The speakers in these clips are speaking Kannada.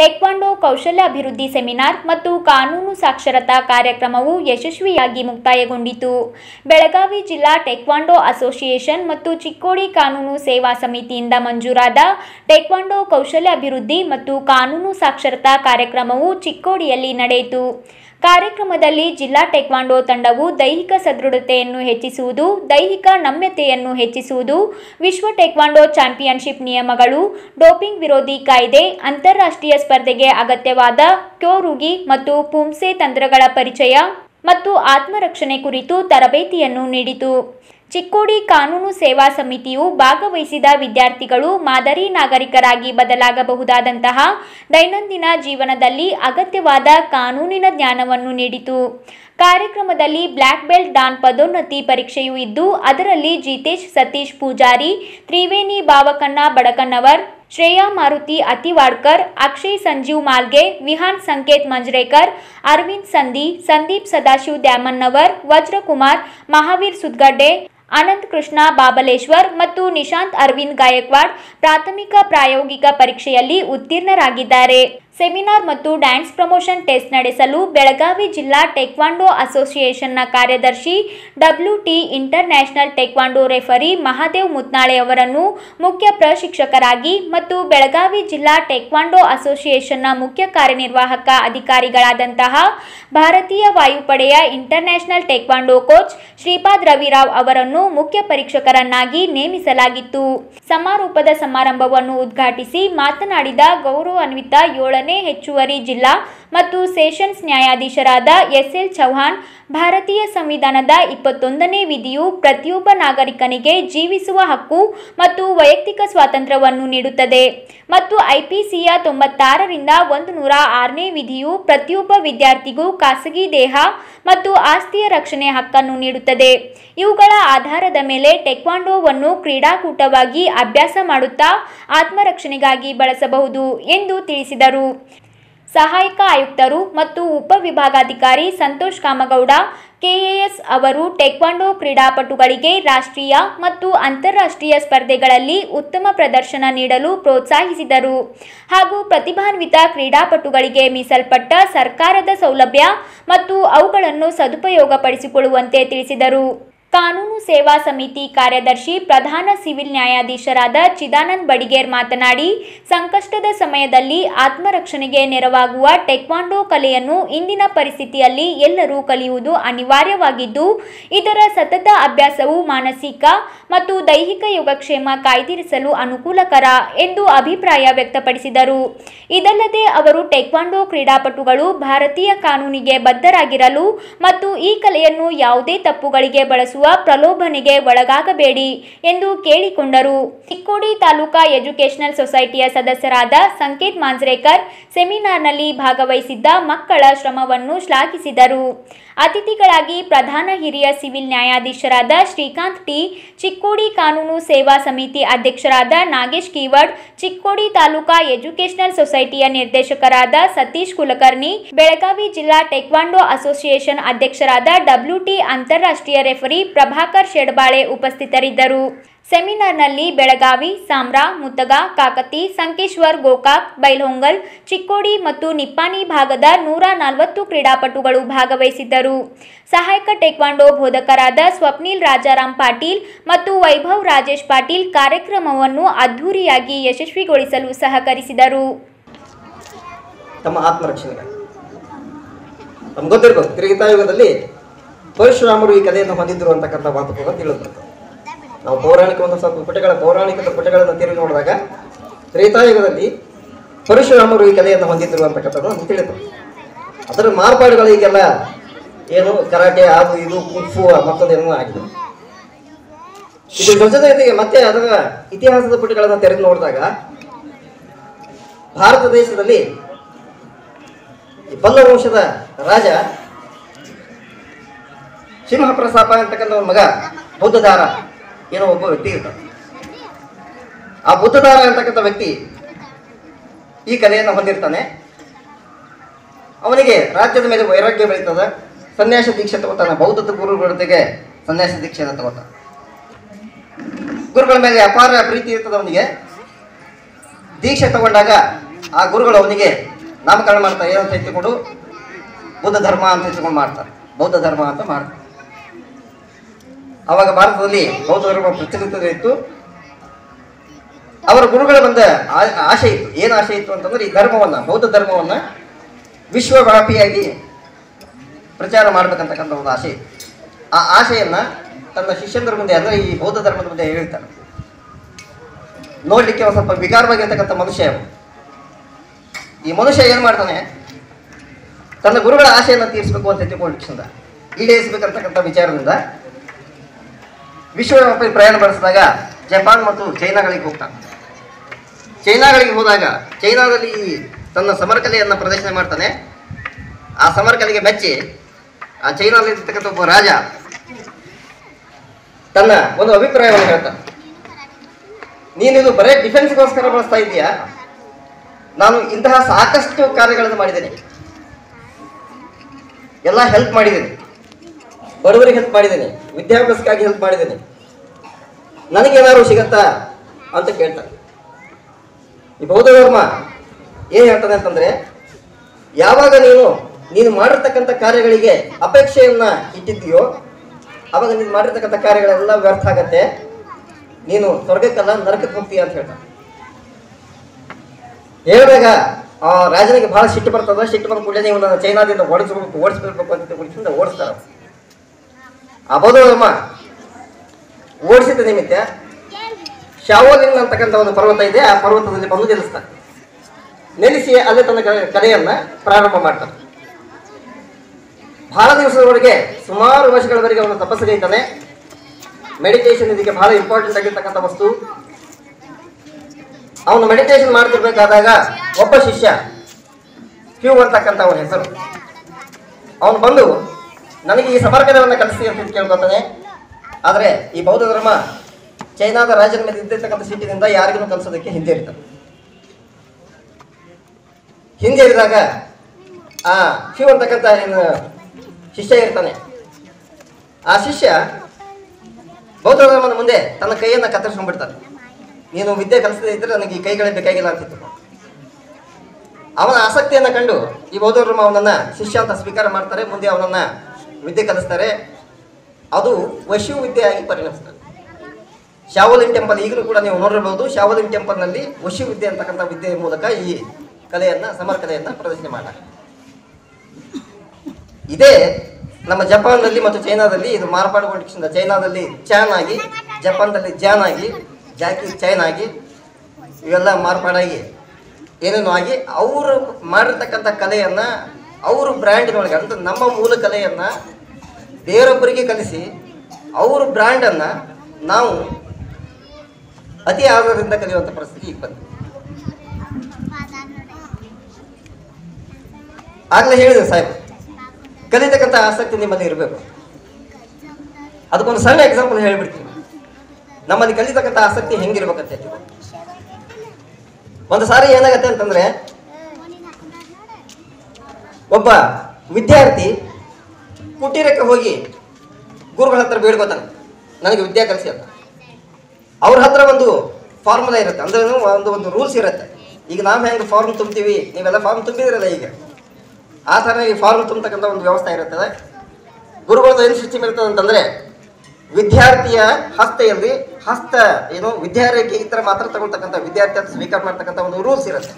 ಟೆಕ್ವಾಂಡೋ ಕೌಶಲ್ಯ ಅಭಿವೃದ್ಧಿ ಸೆಮಿನಾರ್ ಮತ್ತು ಕಾನೂನು ಸಾಕ್ಷರತಾ ಕಾರ್ಯಕ್ರಮವು ಯಶಸ್ವಿಯಾಗಿ ಮುಕ್ತಾಯಗೊಂಡಿತು. ಬೆಳಗಾವಿ ಜಿಲ್ಲಾ ಟೆಕ್ವಾಂಡೋ ಅಸೋಸಿಯೇಷನ್ ಮತ್ತು ಚಿಕ್ಕೋಡಿ ಕಾನೂನು ಸೇವಾ ಸಮಿತಿಯಿಂದ ಮಂಜೂರಾದ ಟೆಕ್ವಾಂಡೋ ಕೌಶಲ್ಯ ಅಭಿವೃದ್ಧಿ ಮತ್ತು ಕಾನೂನು ಸಾಕ್ಷರತಾ ಕಾರ್ಯಕ್ರಮವು ಚಿಕ್ಕೋಡಿಯಲ್ಲಿ ನಡೆಯಿತು. ಕಾರ್ಯಕ್ರಮದಲ್ಲಿ ಜಿಲ್ಲಾ ಟೆಕ್ವಾಂಡೋ ತಂಡವು ದೈಹಿಕ ಸದೃಢತೆಯನ್ನು ಹೆಚ್ಚಿಸುವುದು, ದೈಹಿಕ ನಮ್ಯತೆಯನ್ನು ಹೆಚ್ಚಿಸುವುದು, ವಿಶ್ವ ಟೆಕ್ವಾಂಡೋ ಚಾಂಪಿಯನ್ಶಿಪ್ ನಿಯಮಗಳು, ಡೋಪಿಂಗ್ ವಿರೋಧಿ ಕಾಯ್ದೆ, ಅಂತಾರಾಷ್ಟ್ರೀಯ ಸ್ಪರ್ಧೆಗೆ ಅಗತ್ಯವಾದ ಕ್ಯೋರುಗಿ ಮತ್ತು ಪುಂಸೆ ತಂತ್ರಗಳ ಪರಿಚಯ ಮತ್ತು ಆತ್ಮರಕ್ಷಣೆ ಕುರಿತು ತರಬೇತಿಯನ್ನು ನೀಡಿತು. ಚಿಕ್ಕೋಡಿ ಕಾನೂನು ಸೇವಾ ಸಮಿತಿಯು ಭಾಗವಹಿಸಿದ ವಿದ್ಯಾರ್ಥಿಗಳು ಮಾದರಿ ನಾಗರಿಕರಾಗಿ ಬದಲಾಗಬಹುದಾದಂತಹ ದೈನಂದಿನ ಜೀವನದಲ್ಲಿ ಅಗತ್ಯವಾದ ಕಾನೂನಿನ ಜ್ಞಾನವನ್ನು ನೀಡಿತು. ಕಾರ್ಯಕ್ರಮದಲ್ಲಿ ಬ್ಲ್ಯಾಕ್ ಬೆಲ್ಟ್ ಡಾನ್ ಪದೋನ್ನತಿ ಪರೀಕ್ಷೆಯೂ ಇದ್ದು, ಅದರಲ್ಲಿ ಜಿತೇಶ್, ಸತೀಶ್ ಪೂಜಾರಿ, ತ್ರಿವೇಣಿ ಬಾವಕಣ್ಣ ಬಡಕಣ್ಣವರ್, ಶ್ರೇಯಾ ಮಾರುತಿ ಅತಿವಾಡ್ಕರ್, ಅಕ್ಷಯ್ ಸಂಜೀವ್ ಮಾಲ್ಗೆ, ವಿಹಾನ್ ಸಂಕೇತ್ ಮಂಜ್ರೇಕರ್, ಅರವಿಂದ್ ಸಂಧಿ, ಸಂದೀಪ್ ಸದಾಶಿವ್ ದ್ಯಾಮನ್ನವರ್ ವಜ್ರಕುಮಾರ್, ಮಹಾವೀರ್ ಸುದ್ಗಡ್ಡೆ ಅನಂತ್ ಕೃಷ್ಣ ಬಾಬಲೇಶ್ವರ್ ಮತ್ತು ನಿಶಾಂತ್ ಅರವಿಂದ್ ಗಾಯಕ್ವಾಡ್ ಪ್ರಾಥಮಿಕ ಪ್ರಾಯೋಗಿಕ ಪರೀಕ್ಷೆಯಲ್ಲಿ ಉತ್ತೀರ್ಣರಾಗಿದ್ದಾರೆ. ಸೆಮಿನಾರ್ ಮತ್ತು ಡ್ಯಾನ್ಸ್ ಪ್ರಮೋಷನ್ ಟೆಸ್ಟ್ ನಡೆಸಲು ಬೆಳಗಾವಿ ಜಿಲ್ಲಾ ಟೆಕ್ವಾಂಡೋ ಅಸೋಸಿಯೇಷನ್ನ ಕಾರ್ಯದರ್ಶಿ W T international taekwondo referee Mahadev Mutnale ಅವರನ್ನು ಮುಖ್ಯ ಪ್ರಶಿಕ್ಷಕರಾಗಿ ಮತ್ತು ಬೆಳಗಾವಿ ಜಿಲ್ಲಾ ಟೆಕ್ವಾಂಡೋ ಅಸೋಸಿಯೇಷನ್ನ ಮುಖ್ಯ ಕಾರ್ಯನಿರ್ವಾಹಕ ಅಧಿಕಾರಿಗಳಾದಂತಹ ಭಾರತೀಯ ವಾಯುಪಡೆಯ international taekwondo coach Shripad Ravirao ಅವರನ್ನು ಮುಖ್ಯ ಪರೀಕ್ಷಕರನ್ನಾಗಿ ನೇಮಿಸಲಾಗಿತ್ತು. ಸಮಾರೋಪದ ಸಮಾರಂಭವನ್ನು ಉದ್ಘಾಟಿಸಿ ಮಾತನಾಡಿದ ಗೌರವಾನ್ವಿತ ಏಳನೇ ಹೆಚ್ಚುವರಿ ಜಿಲ್ಲಾ ಮತ್ತು ಸೆಷನ್ಸ್ ನ್ಯಾಯಾಧೀಶರಾದ ಎಸ್ ಎಲ್ ಚೌಹಾಣ್ ಭಾರತೀಯ ಸಂವಿಧಾನದ ಇಪ್ಪತ್ತೊಂದನೇ ವಿಧಿಯು ಪ್ರತಿಯೊಬ್ಬ ನಾಗರಿಕನಿಗೆ ಜೀವಿಸುವ ಹಕ್ಕು ಮತ್ತು ವೈಯಕ್ತಿಕ ಸ್ವಾತಂತ್ರ್ಯವನ್ನು ನೀಡುತ್ತದೆ. ಮತ್ತು ಐಪಿಸಿಯ ತೊಂಬತ್ತಾರರಿಂದ ಒಂದು ನೂರ ಆರನೇ ವಿಧಿಯು ಪ್ರತಿಯೊಬ್ಬ ವಿದ್ಯಾರ್ಥಿಗೂ ಖಾಸಗಿ ದೇಹ ಮತ್ತು ಆಸ್ತಿಯ ರಕ್ಷಣೆ ಹಕ್ಕನ್ನು ನೀಡುತ್ತದೆ. ಇವುಗಳ ಆಧಾರದ ಮೇಲೆ ಟೆಕ್ವಾಂಡೋವನ್ನು ಕ್ರೀಡಾಕೂಟವಾಗಿ ಅಭ್ಯಾಸ ಮಾಡುತ್ತಾ ಆತ್ಮರಕ್ಷಣೆಗಾಗಿ ಬಳಸಬಹುದು ಎಂದು ತಿಳಿಸಿದರು. ಸಹಾಯಕ ಆಯುಕ್ತರು ಮತ್ತು ಉಪವಿಭಾಗಾಧಿಕಾರಿ ಸಂತೋಷ್ ಕಾಮಗೌಡ, ಕೆಎಎಸ್ ಅವರು ಟೆಕ್ವಾಂಡೋ ಕ್ರೀಡಾಪಟುಗಳಿಗೆ ರಾಷ್ಟ್ರೀಯ ಮತ್ತು ಅಂತಾರಾಷ್ಟ್ರೀಯ ಸ್ಪರ್ಧೆಗಳಲ್ಲಿ ಉತ್ತಮ ಪ್ರದರ್ಶನ ನೀಡಲು ಪ್ರೋತ್ಸಾಹಿಸಿದರು. ಹಾಗೂ ಪ್ರತಿಭಾನ್ವಿತ ಕ್ರೀಡಾಪಟುಗಳಿಗೆ ಮೀಸಲ್ಪಟ್ಟ ಸರ್ಕಾರದ ಸೌಲಭ್ಯ ಮತ್ತು ಅವುಗಳನ್ನು ಸದುಪಯೋಗಪಡಿಸಿಕೊಳ್ಳುವಂತೆ ತಿಳಿಸಿದರು. ಕಾನೂನು ಸೇವಾ ಸಮಿತಿ ಕಾರ್ಯದರ್ಶಿ, ಪ್ರಧಾನ ಸಿವಿಲ್ ನ್ಯಾಯಾಧೀಶರಾದ ಚಿದಾನಂದ್ ಬಡಿಗೇರ್ ಮಾತನಾಡಿ, ಸಂಕಷ್ಟದ ಸಮಯದಲ್ಲಿ ಆತ್ಮರಕ್ಷಣೆಗೆ ನೆರವಾಗುವ ಟೆಕ್ವಾಂಡೋ ಕಲೆಯನ್ನು ಇಂದಿನ ಪರಿಸ್ಥಿತಿಯಲ್ಲಿ ಎಲ್ಲರೂ ಕಲಿಯುವುದು ಅನಿವಾರ್ಯವಾಗಿದ್ದು, ಇದರ ಸತತ ಅಭ್ಯಾಸವು ಮಾನಸಿಕ ಮತ್ತು ದೈಹಿಕ ಯೋಗಕ್ಷೇಮ ಕಾಯ್ದಿರಿಸಲು ಅನುಕೂಲಕರ ಎಂದು ಅಭಿಪ್ರಾಯ ವ್ಯಕ್ತಪಡಿಸಿದರು. ಇದಲ್ಲದೆ ಅವರು ಟೆಕ್ವಾಂಡೋ ಕ್ರೀಡಾಪಟುಗಳು ಭಾರತೀಯ ಕಾನೂನಿಗೆ ಬದ್ಧರಾಗಿರಲು ಮತ್ತು ಈ ಕಲೆಯನ್ನು ಯಾವುದೇ ತಪ್ಪುಗಳಿಗೆ ಬಳಸುವ ಪ್ರಲೋಭನೆಗೆ ಒಳಗಾಗಬೇಡಿ ಎಂದು ಕೇಳಿಕೊಂಡರು. ಚಿಕ್ಕೋಡಿ ತಾಲೂಕಾ ಎಜುಕೇಷನಲ್ ಸೊಸೈಟಿಯ ಸದಸ್ಯರಾದ ಸಂಕೇತ್ ಮಾಂಜ್ರೇಕರ್ ಸೆಮಿನಾರ್ನಲ್ಲಿ ಭಾಗವಹಿಸಿದ್ದ ಮಕ್ಕಳ ಶ್ರಮವನ್ನು ಶ್ಲಾಘಿಸಿದರು. ಅತಿಥಿಗಳಾಗಿ ಪ್ರಧಾನ ಹಿರಿಯ ಸಿವಿಲ್ ನ್ಯಾಯಾಧೀಶರಾದ ಶ್ರೀಕಾಂತ್ ಟಿ, ಚಿಕ್ಕೋಡಿ ಕಾನೂನು ಸೇವಾ ಸಮಿತಿ ಅಧ್ಯಕ್ಷರಾದ ನಾಗೇಶ್ ಕೀವಡ್, ಚಿಕ್ಕೋಡಿ ತಾಲೂಕಾ ಎಜುಕೇಷನಲ್ ಸೊಸೈಟಿಯ ನಿರ್ದೇಶಕರಾದ ಸತೀಶ್ ಕುಲಕರ್ಣಿ, ಬೆಳಗಾವಿ ಜಿಲ್ಲಾ ಟೆಕ್ವಾಂಡೋ ಅಸೋಸಿಯೇಷನ್ ಅಧ್ಯಕ್ಷರಾದ ಡಬ್ಲ್ಯೂಟಿ ಅಂತಾರಾಷ್ಟ್ರೀಯ ರೆಫರಿ ಪ್ರಭಾಕರ್ ಶೆಡ್ಬಾಳೆ ಉಪಸ್ಥಿತರಿದ್ದರು. ಸೆಮಿನಾರ್ನಲ್ಲಿ ಬೆಳಗಾವಿ ಸಾಮ್ರಾ ಮುತ್ತಗ, ಕಾಕತಿ, ಸಂಕೇಶ್ವರ್, ಗೋಕಾಕ್, ಬೈಲ್ಹೊಂಗಲ್, ಚಿಕ್ಕೋಡಿ ಮತ್ತು ನಿಪ್ಪಾನಿ ಭಾಗದ ನೂರ ನಲವತ್ತು ಕ್ರೀಡಾಪಟುಗಳು ಭಾಗವಹಿಸಿದ್ದರು. ಸಹಾಯಕ ಟೇಕ್ವಾಂಡೋ ಬೋಧಕರಾದ ಸ್ವಪ್ನಿಲ್ ರಾಜಾರಾಮ್ ಪಾಟೀಲ್ ಮತ್ತು ವೈಭವ್ ರಾಜೇಶ್ ಪಾಟೀಲ್ ಕಾರ್ಯಕ್ರಮವನ್ನು ಅದ್ಧೂರಿಯಾಗಿ ಯಶಸ್ವಿಗೊಳಿಸಲು ಸಹಕರಿಸಿದರು. ಪರಶುರಾಮರು ಈ ಕಲೆಯನ್ನು ಹೊಂದಿದ್ರು ಅಂತಕ್ಕಂಥ ಮಾತು ತಿಳಿದು ನಾವು ಪೌರಾಣಿಕ ಒಂದು ಸ್ವಲ್ಪ ಪುಟಗಳ ಪೌರಾಣಿಕದ ಪುಟಗಳನ್ನು ತಿರುಗಿ ನೋಡಿದಾಗ ತ್ರೇತಾಯುಗದಲ್ಲಿ ಪರಶುರಾಮರು ಈ ಕಲೆಯನ್ನು ಹೊಂದಿದ್ರು ಅಂತಕ್ಕಂಥದ್ದು ನಮ್ಗೆ ಅದರ ಮಾರ್ಪಾಡುಗಳು ಈಗೆಲ್ಲ ಏನು, ಕರಾಟೆ ಅದು ಇದು ಕುಂಫು ಮತ್ತೊಂದೇನೋ ಆಗಿದೆ. ಇದು ಜೊತೆಗೆ ಮತ್ತೆ ಅದರ ಇತಿಹಾಸದ ಪುಟಗಳನ್ನು ತೆರೆದು ನೋಡಿದಾಗ ಭಾರತ ದೇಶದಲ್ಲಿ ಬಲ್ಲ ವಂಶದ ರಾಜ ಸಿಂಹಪ್ರಸಾಪ ಅಂತಕ್ಕಂಥ ಮಗ ಬುದ್ಧದಾರ ಏನೋ ಒಬ್ಬ ವ್ಯಕ್ತಿ ಇರ್ತಾನೆ. ಆ ಬುದ್ಧದಾರ ಅಂತಕ್ಕಂಥ ವ್ಯಕ್ತಿ ಈ ಕಲೆಯನ್ನು ಹೊಂದಿರ್ತಾನೆ. ಅವನಿಗೆ ರಾಜ್ಯದ ಮೇಲೆ ವೈರಾಗ್ಯ ಬೆಳೀತದೆ. ಸನ್ಯಾಸ ದೀಕ್ಷೆ ತಗೋತಾನೆ. ಬೌದ್ಧದ ಗುರುಗಳ ಜೊತೆಗೆ ಸನ್ಯಾಸ ದೀಕ್ಷೆಯನ್ನು ತಗೋತಾನೆ. ಗುರುಗಳ ಮೇಲೆ ಅಪಾರ ಪ್ರೀತಿ ಇರ್ತದೆ ಅವನಿಗೆ. ದೀಕ್ಷೆ ತಗೊಂಡಾಗ ಆ ಗುರುಗಳು ಅವನಿಗೆ ನಾಮಕರಣ ಮಾಡ್ತಾರೆ. ಏನಂತ ಇಟ್ಟುಕೊಂಡು ಬುದ್ಧ ಧರ್ಮ ಅಂತ ಇಟ್ಟುಕೊಂಡು ಮಾಡ್ತಾರೆ. ಬೌದ್ಧ ಧರ್ಮ ಅಂತ ಮಾಡ್ತಾರೆ. ಅವಾಗ ಭಾರತದಲ್ಲಿ ಬೌದ್ಧ ಧರ್ಮ ಪ್ರಚಲಿತದ ಇತ್ತು. ಅವರ ಗುರುಗಳ ಬಂದ ಆಶೆ ಇತ್ತು. ಏನು ಆಶೆ ಇತ್ತು ಅಂತಂದ್ರೆ ಈ ಧರ್ಮವನ್ನ, ಬೌದ್ಧ ಧರ್ಮವನ್ನ ವಿಶ್ವವ್ಯಾಪಿಯಾಗಿ ಪ್ರಚಾರ ಮಾಡ್ಬೇಕಂತಕ್ಕಂಥ ಒಂದು ಆಸೆ ಇತ್ತು. ಆ ಆಶೆಯನ್ನ ತನ್ನ ಶಿಷ್ಯಂದ್ರ ಮುಂದೆ ಅಂದ್ರೆ ಈ ಬೌದ್ಧ ಧರ್ಮದ ಮುಂದೆ ಹೇಳ್ತಾರೆ. ನೋಡ್ಲಿಕ್ಕೆ ಒಂದು ಸ್ವಲ್ಪ ವಿಕಾರವಾಗಿರ್ತಕ್ಕಂಥ ಮನುಷ್ಯ. ಈ ಮನುಷ್ಯ ಏನು ಮಾಡ್ತಾನೆ? ತನ್ನ ಗುರುಗಳ ಆಶೆಯನ್ನು ತೀರಿಸಬೇಕು ಅಂತ ತಿಳ್ಕೊಂಡು ಈಡೇರಿಸಬೇಕಂತಕ್ಕಂಥ ವಿಚಾರದಿಂದ ವಿಶ್ವವ್ಯಾಪಿ ಪ್ರಯಾಣ ಬೆಳೆಸಿದಾಗ ಜಪಾನ್ ಮತ್ತು ಚೈನಾಗಳಿಗೆ ಹೋಗ್ತಾನೆ. ಚೈನಾಗಳಿಗೆ ಹೋದಾಗ ಚೈನಾದಲ್ಲಿ ತನ್ನ ಸಮರಕಲೆಯನ್ನು ಪ್ರದರ್ಶನ ಮಾಡ್ತಾನೆ. ಆ ಸಮರಕಲೆಗೆ ಮೆಚ್ಚಿ ಆ ಚೈನಾದಲ್ಲಿರ್ತಕ್ಕಂಥ ಒಬ್ಬ ರಾಜ ತನ್ನ ಒಂದು ಅಭಿಪ್ರಾಯವನ್ನು ಹೇಳ್ತಾನೆ. ನೀನಿದು ಬರೇ ಡಿಫೆನ್ಸ್ಗೋಸ್ಕರ ಬಳಸ್ತಾ ಇದೆಯಾ ನಾನು ಇಂತಹ ಸಾಕಷ್ಟು ಕಾರ್ಯಗಳನ್ನು ಮಾಡಿದ್ದೇನೆ. ಎಲ್ಲ ಹೆಲ್ಪ್ ಮಾಡಿದ್ದೇನೆ. ಬಡವರಿಗೆ ಹೆಲ್ಪ್ ಮಾಡಿದ್ದೀನಿ, ವಿದ್ಯಾಭ್ಯಾಸಕ್ಕಾಗಿ ಹೆಲ್ಪ್ ಮಾಡಿದ್ದೀನಿ. ನನಗೇನಾದ್ರು ಸಿಗತ್ತಾ ಅಂತ ಕೇಳ್ತಾರೆ. ಈ ಬೌದ್ಧ ಧರ್ಮ ಏನು ಹೇಳ್ತಾನೆ ಅಂತಂದ್ರೆ, ಯಾವಾಗ ನೀನು ನೀನು ಮಾಡಿರ್ತಕ್ಕಂಥ ಕಾರ್ಯಗಳಿಗೆ ಅಪೇಕ್ಷೆಯನ್ನ ಇಟ್ಟಿದ್ದೀಯೋ ಆವಾಗ ನೀನು ಮಾಡಿರ್ತಕ್ಕಂಥ ಕಾರ್ಯಗಳೆಲ್ಲ ವ್ಯರ್ಥ ಆಗತ್ತೆ. ನೀನು ಸ್ವರ್ಗಕ್ಕಲ್ಲ, ನರಕಕ್ಕೆ ಹೋಗ್ತೀಯ ಅಂತ ಹೇಳ್ತಾನೆ ಹೇಳಿದಾಗ, ಆ ರಾಜನಿಗೆ ಬಹಳ ಸಿಟ್ಟು ಬರ್ತದ, ಸಿಟ್ಟು ಬಂದ ಕೂಡಲೇ ನೀವು ನನ್ನ ಚೈನಾದಿಂದ ಓಡಿಸ್ಬೇಕು ಓಡಿಸ್ಬೇಕು ಅಂತ ಗುಡಿಸಿಂದ ಓಡಿಸ್ತಾರ ಆ ಬೌದ್ಧ ಧರ್ಮ ಓಡಿಸಿದ ನಿಮಿತ್ತ. ಶಾವೋಲಿಂಗ್ ಅಂತಕ್ಕಂಥ ಒಂದು ಪರ್ವತ ಇದೆ, ಆ ಪರ್ವತದಲ್ಲಿ ಬಂದು ನಿಲ್ಲಿಸ್ತಾರೆ. ನೆಲೆಸಿ ಅಲ್ಲೇ ತನ್ನ ಕಲೆಯನ್ನು ಪ್ರಾರಂಭ ಮಾಡ್ತಾರೆ. ಬಹಳ ದಿವಸದವರೆಗೆ, ಸುಮಾರು ವರ್ಷಗಳವರೆಗೆ ಅವನು ತಪಸ್ಸಿಗೆ ಮೆಡಿಟೇಷನ್ ಇದಕ್ಕೆ ಬಹಳ ಇಂಪಾರ್ಟೆಂಟ್ ಆಗಿರ್ತಕ್ಕಂಥ ವಸ್ತು. ಅವನು ಮೆಡಿಟೇಷನ್ ಮಾಡ್ತಿರ್ಬೇಕಾದಾಗ ಒಬ್ಬ ಶಿಷ್ಯ, ಕ್ಯೂ ಅಂತಕ್ಕಂಥ ಅವನ ಹೆಸರು. ಅವನು ಬಂದು ನನಗೆ ಈ ಸಮರ್ಪಣವನ್ನು ಕಲಿಸಿ ಅಂತ ಕೇಳ್ಕೊತಾನೆ ಆದರೆ ಈ ಬೌದ್ಧ ಧರ್ಮ ಚೈನಾದ ರಾಜನ ಮೇಲೆ ಇದ್ದಿರ್ತಕ್ಕಂಥ ಸೀಟಿನಿಂದ ಯಾರಿಗೂ ಕಲಿಸೋದಕ್ಕೆ ಹಿಂಜರಿತಾನೆ ಹಿಂಜರಿದಾಗ ಆ ಶಿವ ಅಂತಕ್ಕಂಥ ಏನು ಶಿಷ್ಯ ಇರ್ತಾನೆ. ಆ ಶಿಷ್ಯ ಬೌದ್ಧ ಧರ್ಮದ ಮುಂದೆ ತನ್ನ ಕೈಯನ್ನು ಕತ್ತರಿಸ್ಕೊಂಡ್ಬಿಡ್ತಾನೆ. ನೀನು ವಿದ್ಯೆ ಕಲಿಸದೇ ಇದ್ರೆ ನನಗೆ ಈ ಕೈಗಳೇ ಬೇಕಾಗಿಲ್ಲ ಅಂತಿತ್ತು ಅವನ ಆಸಕ್ತಿಯನ್ನು ಕಂಡು ಈ ಬೌದ್ಧ ಧರ್ಮ ಅವನನ್ನು ಶಿಷ್ಯ ಅಂತ ಸ್ವೀಕಾರ ಮಾಡ್ತಾರೆ. ಮುಂದೆ ಅವನನ್ನ ವಿದ್ಯೆ ಕಲಿಸ್ತಾರೆ, ಅದು ವಶು ವಿದ್ಯೆಯಾಗಿ ಪರಿಣಮಿಸ್ತದೆ. ಶಾವಲಿನ್ ಟೆಂಪಲ್ ಈಗಲೂ ಕೂಡ ನೀವು ನೋಡಿರಬಹುದು, ಶಾವಲಿನ್ ಟೆಂಪಲ್ನಲ್ಲಿ ವಶು ವಿದ್ಯೆ ಅಂತಕ್ಕಂಥ ವಿದ್ಯೆಯ ಮೂಲಕ ಈ ಕಲೆಯನ್ನ, ಸಮರ ಕಲೆಯನ್ನು ಪ್ರದರ್ಶನ ಮಾಡ ಇದೇ ನಮ್ಮ ಜಪಾನ್ನಲ್ಲಿ ಮತ್ತು ಚೈನಾದಲ್ಲಿ, ಇದು ಮಾರ್ಪಾಡುಗೊಂಡ ಚೈನಾದಲ್ಲಿ ಚಾನ್ ಆಗಿ, ಜಪಾನ್ದಲ್ಲಿ ಜಾನ್ ಆಗಿ, ಜಾಕಿ ಚೈನ್ ಆಗಿ, ಇವೆಲ್ಲ ಮಾರ್ಪಾಡಾಗಿ ಏನೇನು ಆಗಿ, ಅವರು ಮಾಡಿರ್ತಕ್ಕಂಥ ಕಲೆಯನ್ನ ಅವರು ಬ್ರ್ಯಾಂಡಿನೊಳಗೆ, ಅಂತ ನಮ್ಮ ಮೂಲ ಕಲೆಯನ್ನ ಬೇರೊಬ್ಬರಿಗೆ ಕಲಿಸಿ, ಅವ್ರ ಬ್ರ್ಯಾಂಡನ್ನು ನಾವು ಅತಿ ಆಧಾರದಿಂದ ಕಲಿಯುವಂಥ ಪರಿಸ್ಥಿತಿ ಈಗ ಆಗಲೇ ಹೇಳಿದ್ರು ಸಾಹೇಬ್, ಕಲಿತಕ್ಕಂಥ ಆಸಕ್ತಿ ನಿಮ್ಮಲ್ಲಿ ಇರಬೇಕು. ಅದಕ್ಕೊಂದು ಸಣ್ಣ ಎಕ್ಸಾಂಪಲ್ ಹೇಳಿಬಿಡ್ತೀನಿ. ನಮ್ಮಲ್ಲಿ ಕಲಿತಕ್ಕಂಥ ಆಸಕ್ತಿ ಹೆಂಗಿರ್ಬೇಕಂತ ಒಂದು ಸಾರಿ ಏನಾಗತ್ತೆ ಅಂತಂದ್ರೆ ಒಬ್ಬ ವಿದ್ಯಾರ್ಥಿ ಕುಟೀರಕ್ಕೆ ಹೋಗಿ ಗುರುಗಳ ಹತ್ರ ಬೇಡ್ಕೋತಾನೆ. ನನಗೆ ವಿದ್ಯಾ ಕಲಿಸಿ ಅಂತ. ಅವ್ರ ಹತ್ರ ಒಂದು ಫಾರ್ಮುಲಾ ಇರುತ್ತೆ. ಅಂದ್ರೆ ಒಂದು ಒಂದು ರೂಲ್ಸ್ ಇರುತ್ತೆ. ಈಗ ನಾವು ಹೆಂಗೆ ಫಾರ್ಮ್ ತುಂಬ್ತೀವಿ? ನೀವೆಲ್ಲ ಫಾರ್ಮ್ ತುಂಬಿದಿರಲ್ಲ ಈಗ. ಆ ಥರ ಈ ಫಾರ್ಮ್ ತುಂಬತಕ್ಕಂಥ ಒಂದು ವ್ಯವಸ್ಥೆ ಇರುತ್ತದೆ. ಗುರುಗಳದ್ದು ಏನು ಸಿಸ್ಟಮ್ ಇರ್ತದೆ ಅಂತಂದ್ರೆ, ವಿದ್ಯಾರ್ಥಿಯ ಹಸ್ತೆಯಲ್ಲಿ ಹಸ್ತ ಏನು ವಿದ್ಯಾರ್ಥಿ ಈ ಥರ ಮಾತ್ರ ತಗೊಳ್ತಕ್ಕಂಥ, ವಿದ್ಯಾರ್ಥಿ ಅಂತ ಸ್ವೀಕಾರ ಮಾಡ್ತಕ್ಕಂಥ ಒಂದು ರೂಲ್ಸ್ ಇರುತ್ತೆ.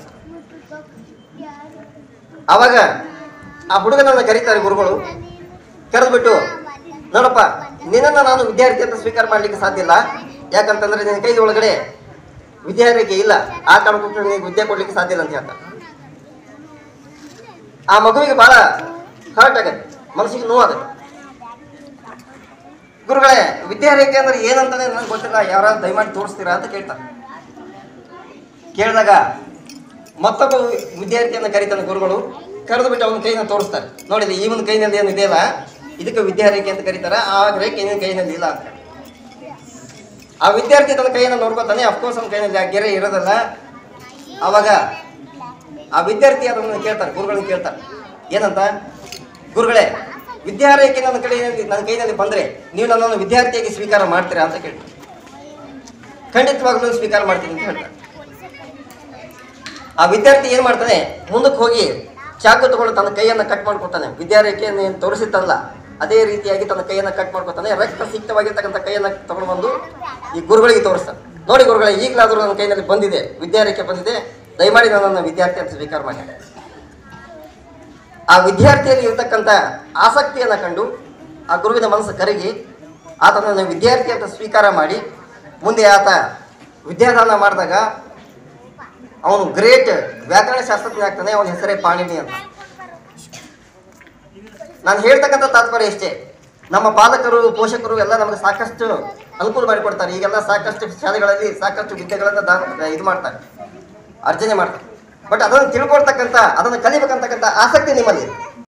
ಅವಾಗ ಆ ಹುಡುಗನನ್ನ ಕರೀತಾರೆ ಗುರುಗಳು. ಕರೆದ್ಬಿಟ್ಟು, ನೋಡಪ್ಪ, ನಿನ್ನನ್ನು ನಾನು ವಿದ್ಯಾರ್ಥಿ ಅಂತ ಸ್ವೀಕಾರ ಮಾಡ್ಲಿಕ್ಕೆ ಸಾಧ್ಯ ಇಲ್ಲ. ಯಾಕಂತಂದ್ರೆ ನಿನ್ನ ಕೈ ಒಳಗಡೆ ವಿದ್ಯಾರ್ಥಿಗೆ ಇಲ್ಲ. ಆ ಕಾರಣಕ್ಕೆ ನಿನಗೆ ವಿದ್ಯೆ ಕೊಡ್ಲಿಕ್ಕೆ ಸಾಧ್ಯ ಇಲ್ಲ ಅಂತ ಹೇಳ್ತಾರೆ. ಆ ಮಗುವಿಗೆ ಬಹಳ ಹರ್ಟ್ ಆಗತ್ತೆ. ಮನಸ್ಸಿಗೆ ನೋವಾಗತ್ತೆ ಗುರುಗಳೇ ವಿದ್ಯಾರೇಖೆ ಅಂದ್ರೆ ಏನಂತಾನೆ ನನಗೆ ಗೊತ್ತಿಲ್ಲ. ಯಾರಾದ್ರೂ ದಯಮಾಡಿ ತೋರಿಸ್ತೀರಾ ಅಂತ ಕೇಳ್ತಾರೆ. ಕೇಳಿದಾಗ ಮತ್ತೊಬ್ಬ ವಿದ್ಯಾರ್ಥಿಯನ್ನು ಕರೀತಾನೆ ಗುರುಗಳು. ಕರೆದು ಬಿಟ್ಟು ಅವನ ಕೈನ ತೋರಿಸ್ತಾರೆ. ನೋಡಿದ್ರೆ ಇವನ ಕೈನಲ್ಲಿ ಏನು ಇದೆಯಲ್ಲ ಇದಕ್ಕೆ ವಿದ್ಯಾರೇಖೆ ಅಂತ ಕರೀತಾರೆ. ಆ ರೇಖೆ ಇವನ ಕೈನಲ್ಲಿ ಇಲ್ಲ ಅಂತ. ಆ ವಿದ್ಯಾರ್ಥಿ ತನ್ನ ಕೈಯನ್ನು ನೋಡ್ಕೊತಾನೆ ಅಫ್ಕೋರ್ಸ್ ಅವನ ಕೈನಲ್ಲಿ ಆ ಗೆರೆ ಇರೋದಲ್ಲ. ಅವಾಗ ಆ ವಿದ್ಯಾರ್ಥಿ ಅದನ್ನು ಕೇಳ್ತಾರೆ. ಗುರುಗಳನ್ನ ಕೇಳ್ತಾರೆ. ಏನಂತ? ಗುರುಗಳೇ, ವಿದ್ಯಾರೇಖೆ ನನ್ನ ಕಡೆಯಲ್ಲಿ ನನ್ನ ಕೈನಲ್ಲಿ ಬಂದರೆ ನೀವು ನನ್ನನ್ನು ವಿದ್ಯಾರ್ಥಿಯಾಗಿ ಸ್ವೀಕಾರ ಮಾಡ್ತೀರಾ ಅಂತ ಕೇಳ್ತಾರೆ. ಖಂಡಿತವಾಗ್ಲೂ ಸ್ವೀಕಾರ ಮಾಡ್ತೀನಿ ಅಂತ ಹೇಳ್ತಾರೆ. ಆ ವಿದ್ಯಾರ್ಥಿ ಏನು ಮಾಡ್ತಾನೆ? ಮುಂದಕ್ಕೆ ಹೋಗಿ ಚಾಕು ತಗೊಂಡು ತನ್ನ ಕೈಯನ್ನು ಕಟ್ ಮಾಡ್ಕೊತಾನೆ. ವಿದ್ಯಾರ್ಥಿಯನ್ನು ಏನು ತೋರಿಸಿತ್ತಲ್ಲ ಅದೇ ರೀತಿಯಾಗಿ ತನ್ನ ಕೈಯನ್ನು ಕಟ್ ಮಾಡ್ಕೊತಾನೆ. ರಕ್ತ ಸಿಕ್ತವಾಗಿರ್ತಕ್ಕಂಥ ಕೈಯನ್ನು ತಗೊಂಡು ಬಂದು ಈ ಗುರುಗಳಿಗೆ ತೋರಿಸ್ತಾನೆ. ನೋಡಿ ಗುರುಗಳೇ, ಈಗಲಾದರೂ ನನ್ನ ಕೈಯಲ್ಲಿ ಬಂದಿದೆ ವಿದ್ಯಾರೇಖೆ ಬಂದಿದೆ. ದಯಮಾಡಿ ನನ್ನನ್ನು ವಿದ್ಯಾರ್ಥಿ ಅಂತ ಸ್ವೀಕಾರ ಮಾಡಿ. ಆ ವಿದ್ಯಾರ್ಥಿಯಲ್ಲಿ ಇರ್ತಕ್ಕಂಥ ಆಸಕ್ತಿಯನ್ನು ಕಂಡು ಆ ಗುರುವಿನ ಮನಸ್ಸು ಕರಗಿ, ಆತನನ್ನು ವಿದ್ಯಾರ್ಥಿ ಅಂತ ಸ್ವೀಕಾರ ಮಾಡಿ, ಮುಂದೆ ಆತ ವಿದ್ಯಾದಾನ ಮಾಡಿದಾಗ ಅವನು ಗ್ರೇಟ್. ವ್ಯಾಕರಣ ಶಾಸ್ತ್ರಜ್ಞ ಆಗ್ತಾನೆ, ಅವನ ಹೆಸರೇ ಪಾಣಿನಿ ಅಂತ. ನಾನು ಹೇಳ್ತಕ್ಕಂಥ ತಾತ್ಪರ್ಯ ಇಷ್ಟೇ. ನಮ್ಮ ಪಾಲಕರು, ಪೋಷಕರು ಎಲ್ಲ ನಮಗೆ ಸಾಕಷ್ಟು ಅನುಕೂಲ ಮಾಡಿಕೊಡ್ತಾರೆ. ಈಗೆಲ್ಲ ಸಾಕಷ್ಟು ಶಾಲೆಗಳಲ್ಲಿ ಸಾಕಷ್ಟು ವಿದ್ಯೆಗಳನ್ನು ದಾನ ಇದು ಮಾಡ್ತಾರೆ, ಅರ್ಜನೆ ಮಾಡ್ತಾರೆ. ಬಟ್ ಅದನ್ನು ತಿಳ್ಕೊಡ್ತಕ್ಕಂಥ ಅದನ್ನು ಕಲಿಬೇಕಂತಕ್ಕಂಥ ಆಸಕ್ತಿ ನಿಮ್ಮಲ್ಲಿ.